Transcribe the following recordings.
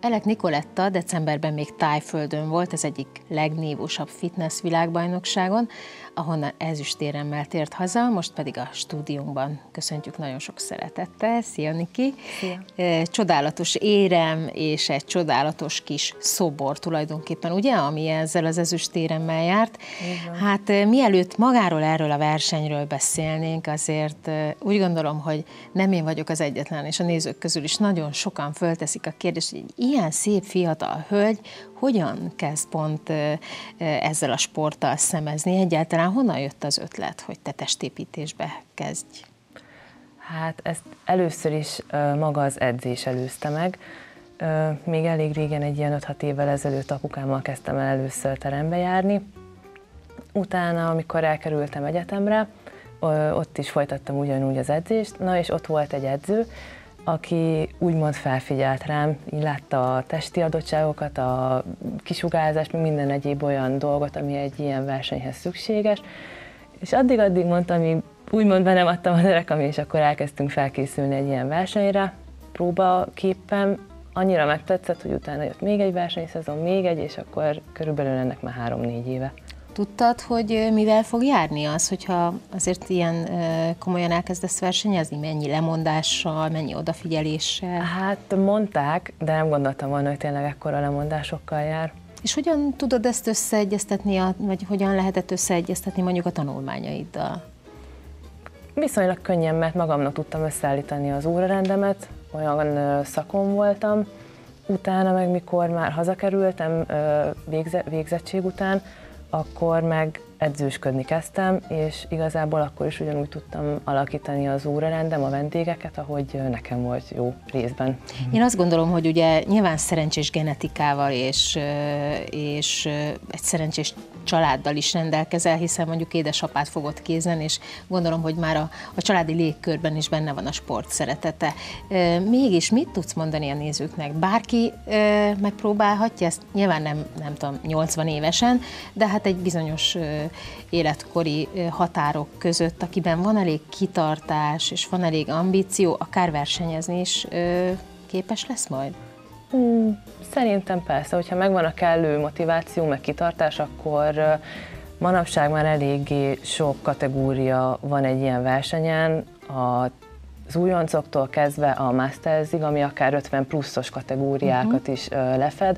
Elek Nikoletta decemberben még Tájföldön volt, ez egyik legnívósabb fitness világbajnokságon, ahonnan ezüstéremmel tért haza, most pedig a stúdiunkban köszöntjük nagyon sok szeretettel. Szia, Niki! Szia. Csodálatos érem és egy csodálatos kis szobor tulajdonképpen, ugye, ami ezzel az ezüstéremmel járt. Igen. Hát mielőtt magáról erről a versenyről beszélnénk, azért úgy gondolom, hogy nem én vagyok az egyetlen, és a nézők közül is nagyon sokan fölteszik a kérdést, hogy egy ilyen szép fiatal hölgy hogyan kezd pont ezzel a sporttal szemezni? Egyáltalán honnan jött az ötlet, hogy te testépítésbe kezdj? Hát ezt először is maga az edzés előzte meg. Még elég régen, egy ilyen 5-6 évvel ezelőtt apukámmal kezdtem el először terembe járni. Utána, amikor elkerültem egyetemre, ott is folytattam ugyanúgy az edzést, na és ott volt egy edző, aki úgymond felfigyelt rám, így látta a testi adottságokat, a kisugárzást, minden egyéb olyan dolgot, ami egy ilyen versenyhez szükséges, és addig-addig mondtam, hogy úgymond be nem adtam a derekam, és akkor elkezdtünk felkészülni egy ilyen versenyre, próbaképpen, annyira megtetszett, hogy utána jött még egy versenyszezon, még egy, és akkor körülbelül ennek már három-négy éve. Tudtad, hogy mivel fog járni az, hogyha azért ilyen komolyan elkezdesz versenyezni? Mennyi lemondással, mennyi odafigyeléssel? Hát mondták, de nem gondoltam volna, hogy tényleg ekkora lemondásokkal jár. És hogyan tudod ezt összeegyeztetni, vagy hogyan lehetett összeegyeztetni mondjuk a tanulmányaiddal? Viszonylag könnyen, mert magamnak tudtam összeállítani az órarendemet, olyan szakon voltam, utána meg mikor már hazakerültem végzettség után, akkor meg edzősködni kezdtem, és igazából akkor is ugyanúgy tudtam alakítani az órarendem, a vendégeket, ahogy nekem volt jó részben. Én azt gondolom, hogy ugye nyilván szerencsés genetikával és, és egy szerencsés családdal is rendelkezel, hiszen mondjuk édesapát fogott kézen, és gondolom, hogy már a, a családi légkörben is benne van a sport szeretete. Mégis mit tudsz mondani a nézőknek? Bárki megpróbálhatja ezt? Nyilván nem, nem tudom, 80 évesen, de hát egy bizonyos életkori határok között, akiben van elég kitartás és van elég ambíció, akár versenyezni is képes lesz majd? Hmm, szerintem persze, hogyha megvan a kellő motiváció, meg kitartás, akkor manapság már eléggé sok kategória van egy ilyen versenyen, a az újoncoktól kezdve a Mastersig, ami akár 50 pluszos kategóriákat uh-huh. is lefed,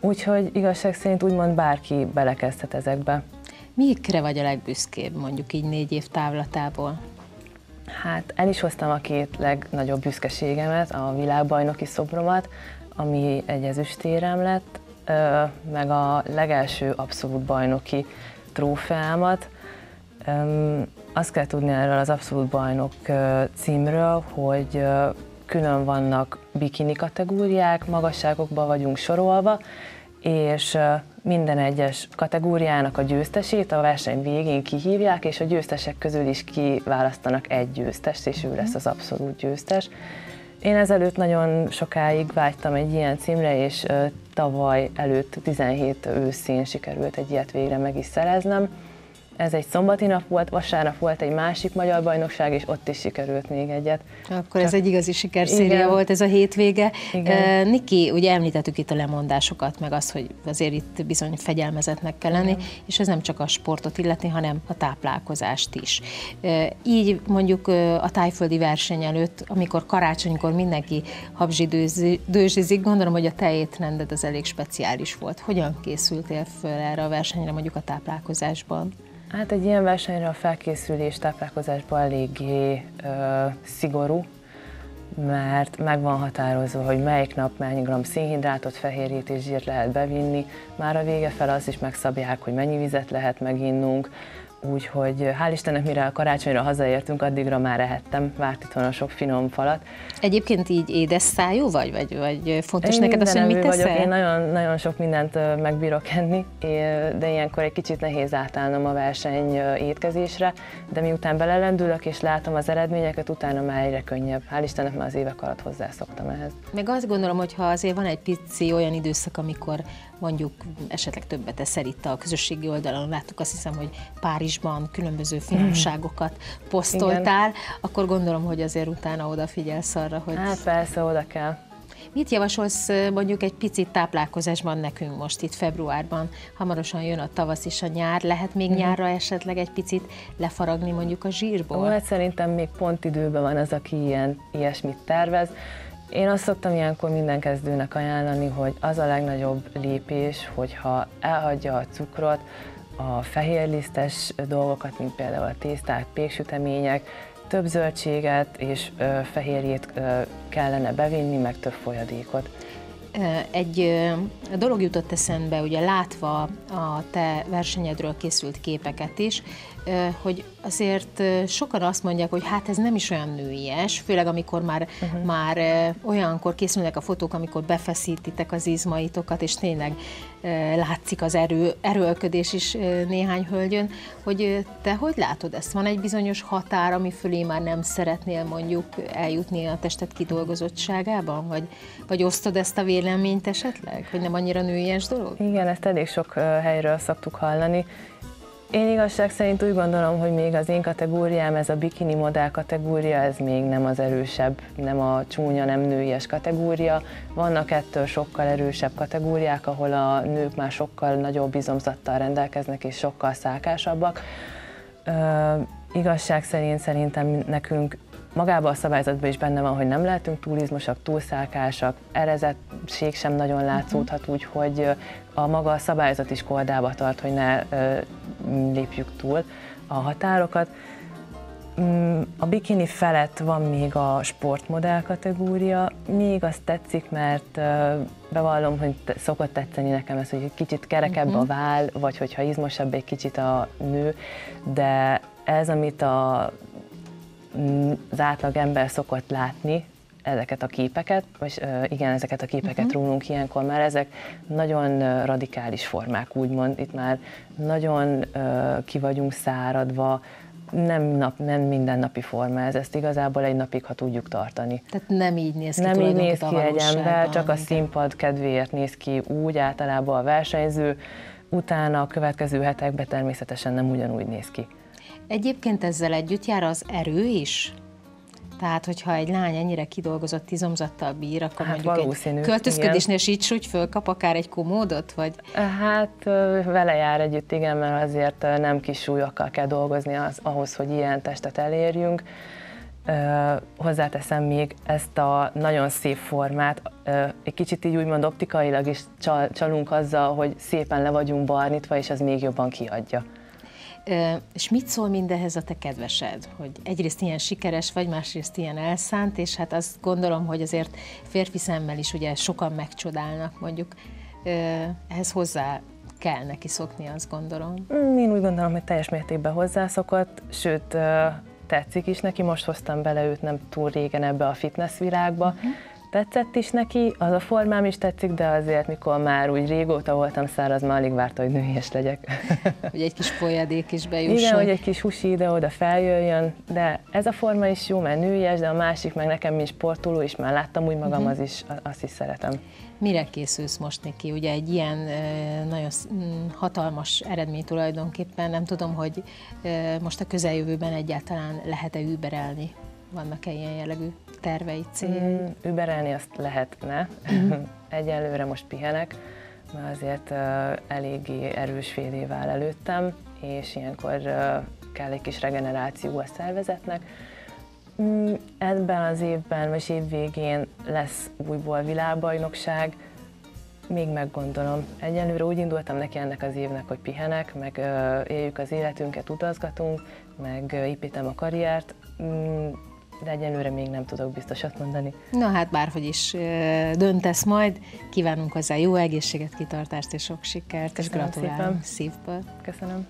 úgyhogy igazság szerint úgymond bárki belekezdhet ezekbe. Mikre vagy a legbüszkébb, mondjuk így négy év távlatából? Hát el is hoztam a két legnagyobb büszkeségemet, a világbajnoki szobromat, ami egy ezüstérem lett, meg a legelső abszolút bajnoki trófeámat. Azt kell tudni erről az abszolút bajnok címről, hogy külön vannak bikini kategóriák, magasságokban vagyunk sorolva, és minden egyes kategóriának a győztesét a verseny végén kihívják, és a győztesek közül is kiválasztanak egy győztest, és ő lesz az abszolút győztes. Én ezelőtt nagyon sokáig vágytam egy ilyen címre, és tavaly előtt 17 őszén sikerült egy ilyet végre meg is szereznem ez egy szombati nap volt, vasárnap volt egy másik magyar bajnokság, és ott is sikerült még egyet. Akkor Csak... ez egy igazi sikerszéria volt ez a hétvége. Igen. Uh, Niki, ugye említettük itt a lemondásokat, meg azt, hogy azért itt bizony fegyelmezetnek kell lenni, Igen. és ez nem csak a sportot illeti, hanem a táplálkozást is. Uh, így mondjuk uh, a tájföldi verseny előtt, amikor karácsonykor mindenki habzsidőzsizik, gondolom, hogy a te étrended az elég speciális volt. Hogyan készültél föl erre a versenyre mondjuk a táplálkozásban? Hát egy ilyen versenyre a felkészülés táplálkozásban eléggé ö, szigorú, mert meg van határozva, hogy melyik nap mennyi gram szénhidrátot, fehérjét és zsírt lehet bevinni. Már a vége fel az is megszabják, hogy mennyi vizet lehet meginnunk, Úgyhogy hál' Istennek, mire a karácsonyra hazaértünk, addigra már ehettem, várt itthon a sok finom falat. Egyébként így édes szájú vagy, vagy, vagy fontos én neked az, hogy mit teszel? Vagyok. Én nagyon, nagyon sok mindent megbírok enni, de ilyenkor egy kicsit nehéz átállnom a verseny étkezésre, de miután belelendülök és látom az eredményeket, utána már egyre könnyebb. Hál' Istennek már az évek alatt hozzászoktam ehhez. Meg azt gondolom, hogy ha azért van egy pici olyan időszak, amikor mondjuk esetleg többet eszel itt a közösségi oldalon, láttuk azt hiszem, hogy Párizs sztorisban különböző finomságokat posztoltál, Igen. akkor gondolom, hogy azért utána odafigyelsz arra, hogy... Hát persze, oda kell. Mit javasolsz mondjuk egy picit táplálkozásban nekünk most itt februárban? Hamarosan jön a tavasz és a nyár, lehet még mm-hmm. nyárra esetleg egy picit lefaragni mondjuk a zsírból? Ó, hát szerintem még pont időben van az, aki ilyen, ilyesmit tervez. Én azt szoktam ilyenkor minden kezdőnek ajánlani, hogy az a legnagyobb lépés, hogyha elhagyja a cukrot, a fehérlisztes dolgokat, mint például a tészták, péksütemények, több zöldséget és fehérjét kellene bevinni, meg több folyadékot. Egy dolog jutott eszembe, ugye látva a te versenyedről készült képeket is, hogy azért sokan azt mondják, hogy hát ez nem is olyan nőies, főleg amikor már, uh-huh. már olyankor készülnek a fotók, amikor befeszítitek az izmaitokat, és tényleg látszik az erő, erőlködés is néhány hölgyön, hogy te hogy látod ezt? Van egy bizonyos határ, ami fölé már nem szeretnél mondjuk eljutni a testet kidolgozottságában? Vagy, vagy osztod ezt a véleményt esetleg, hogy nem annyira nőies dolog? Igen, ezt elég sok helyről szoktuk hallani. Én igazság szerint úgy gondolom, hogy még az én kategóriám, ez a bikini modell kategória, ez még nem az erősebb, nem a csúnya, nem nőies kategória. Vannak ettől sokkal erősebb kategóriák, ahol a nők már sokkal nagyobb bizomzattal rendelkeznek és sokkal szálkásabbak. Ö, igazság szerint szerintem nekünk magában a szabályzatban is benne van, hogy nem lehetünk túl izmosak, túl szálkásak, erezettség sem nagyon látszódhat, úgyhogy a maga a szabályzat is kordába tart, hogy ne lépjük túl a határokat. Mm, a bikini felett van még a sportmodell kategória, még azt tetszik, mert bevallom, hogy szokott tetszeni nekem ez, hogy egy kicsit kerekebb a mhm. váll, vagy hogyha izmosabb egy kicsit a nő, de ez, amit a, mm, az átlag ember szokott látni, ezeket a képeket, vagy igen, ezeket a képeket uh-huh. rólunk ilyenkor, mert ezek nagyon radikális formák, úgymond. Itt már nagyon ki vagyunk száradva, nem, nap, nem mindennapi forma ez, ezt igazából egy napig, ha tudjuk tartani. Tehát nem így néz ki Nem így néz ki egy ember, csak a színpad kedvéért néz ki úgy általában a versenyző, utána a következő hetekben természetesen nem ugyanúgy néz ki. Egyébként ezzel együtt jár az erő is? Tehát, hogyha egy lány ennyire kidolgozott izomzattal bír, akkor hát mondjuk egy költözködésnél síts úgy fölkap akár egy komódot, vagy? Hát vele jár együtt, igen, mert azért nem kis súlyokkal kell dolgozni az, ahhoz, hogy ilyen testet elérjünk. hozzáteszem még ezt a nagyon szép formát, egy kicsit így úgymond optikailag is csal, csalunk azzal, hogy szépen le vagyunk barnítva, és az még jobban kiadja. És mit szól mindehhez a te kedvesed? Hogy egyrészt ilyen sikeres vagy, másrészt ilyen elszánt, és hát azt gondolom, hogy azért férfi szemmel is ugye sokan megcsodálnak, mondjuk ehhez hozzá kell neki szokni, azt gondolom. Mm, én úgy gondolom, hogy teljes mértékben hozzászokott, sőt, tetszik is neki, most hoztam bele őt nem túl régen ebbe a fitness világba, uh-huh tetszett is neki, az a formám is tetszik, de azért, mikor már úgy régóta voltam száraz, már alig várta, hogy nőies legyek. Hogy egy kis folyadék is bejusson. Igen, hogy egy kis husi ide-oda feljöjjön, de ez a forma is jó, mert nőies, de a másik meg nekem, mint sportoló is, már láttam úgy magam, uh-huh. az is, azt is szeretem. Mire készülsz most, neki? Ugye egy ilyen nagyon mm, hatalmas eredmény tulajdonképpen, nem tudom, hogy most a közeljövőben egyáltalán lehet-e überelni vannak-e ilyen jellegű tervei, céljai? Mm, überelni azt lehetne. Mm. Egyelőre most pihenek, mert azért uh, eléggé erős fél év áll előttem, és ilyenkor uh, kell egy kis regeneráció a szervezetnek. Mm, ebben az évben, vagy év végén lesz újból világbajnokság, még meggondolom. Egyelőre úgy indultam neki ennek az évnek, hogy pihenek, meg uh, éljük az életünket, utazgatunk, meg uh, építem a karriert. Mm, de egyelőre még nem tudok biztosat mondani. Na hát bárhogy is döntesz majd, kívánunk hozzá jó egészséget, kitartást és sok sikert, Köszönöm és gratulálunk szépen. szívből. Köszönöm.